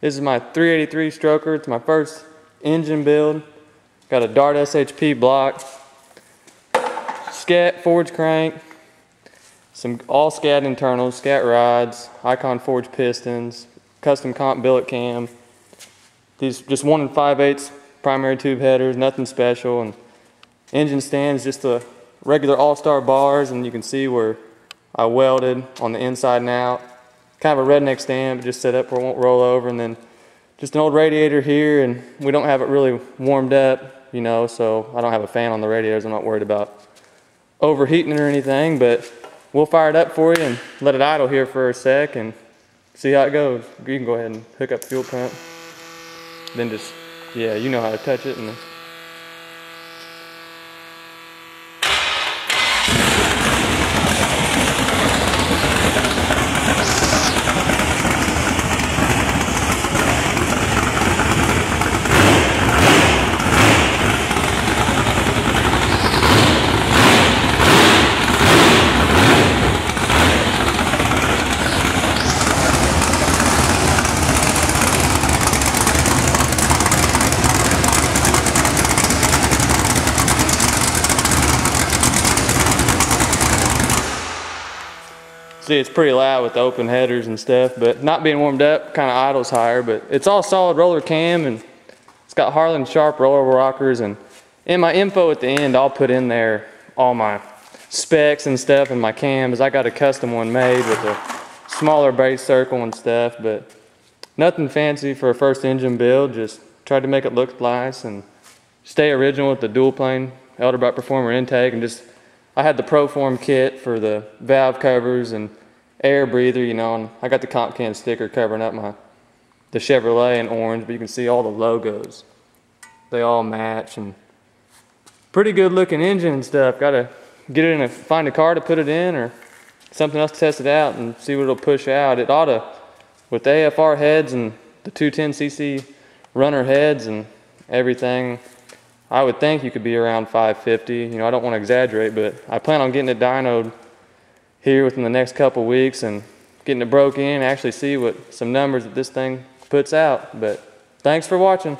This is my 383 stroker. It's my first engine build. Got a Dart SHP block, scat forged crank, some all scat internals, scat rods, Icon forged pistons, custom comp billet cam. These just one and five eighths primary tube headers, nothing special. And engine stands just the regular all-star bars and you can see where I welded on the inside and out. Kind of a redneck stand, but just set up where it won't roll over. And then just an old radiator here and we don't have it really warmed up, you know, so I don't have a fan on the radiators. I'm not worried about overheating it or anything, but we'll fire it up for you and let it idle here for a sec and see how it goes. You can go ahead and hook up the fuel pump. Then just, yeah, you know how to touch it and See, it's pretty loud with the open headers and stuff, but not being warmed up, kind of idles higher, but it's all solid roller cam and it's got Harland Sharp roller rockers and in my info at the end, I'll put in there all my specs and stuff and my cams. I got a custom one made with a smaller base circle and stuff, but nothing fancy for a first engine build. Just tried to make it look nice and stay original with the dual plane Edelbrock Performer intake and just I had the Proform kit for the valve covers and air breather, you know, and I got the comp can sticker covering up my the Chevrolet in orange, but you can see all the logos. They all match and pretty good looking engine and stuff. Got to get it in a find a car to put it in or something else to test it out and see what it'll push out. It ought to with the AFR heads and the 210cc runner heads and everything. I would think you could be around 550. You know, I don't want to exaggerate, but I plan on getting it dynoed here within the next couple weeks and getting it broke in, actually see what some numbers that this thing puts out. But thanks for watching.